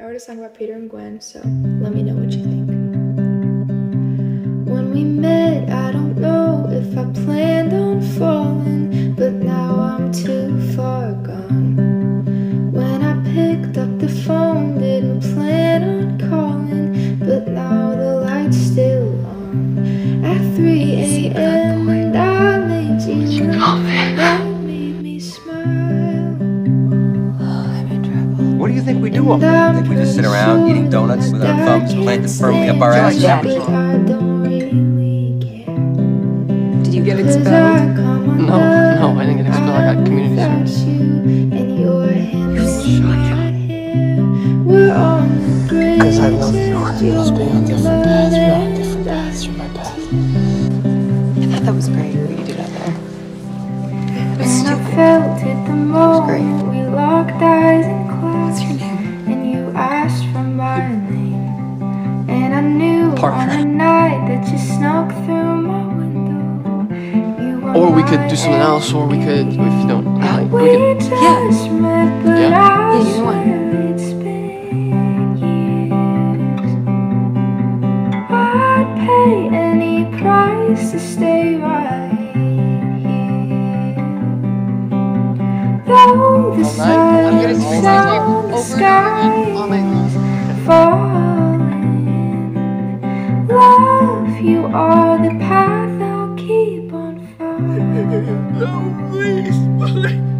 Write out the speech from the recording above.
I wrote a song about Peter and Gwen, so let me know what you think. When we met, I don't know if I planned on falling, but now I'm too far gone. When I picked up the phone, didn't plan on calling, but now the light's still on. At 3 a.m., What do you think we do all day? Think we just sit around eating donuts with our thumbs I planted firmly up our asses? you, but I don't really care. Did you get expelled? No, no, I didn't get expelled. I got community service. you and your hands in my hair. We're on the bridge. Because I love you. and Let's be on different paths. We're on different paths. You're my path. I thought that was great what you did out there. It was stupid. it the great. we locked eyes knew on the night that you snuck through my window. Or we could do something else, or we could, if you don't like, we We could. just met, but Yeah. I Yeah, either one. swear it's been years. I'd pay any price to stay right here. Though the sun is down, the sky If you are the path, I'll keep on following. no, please, please.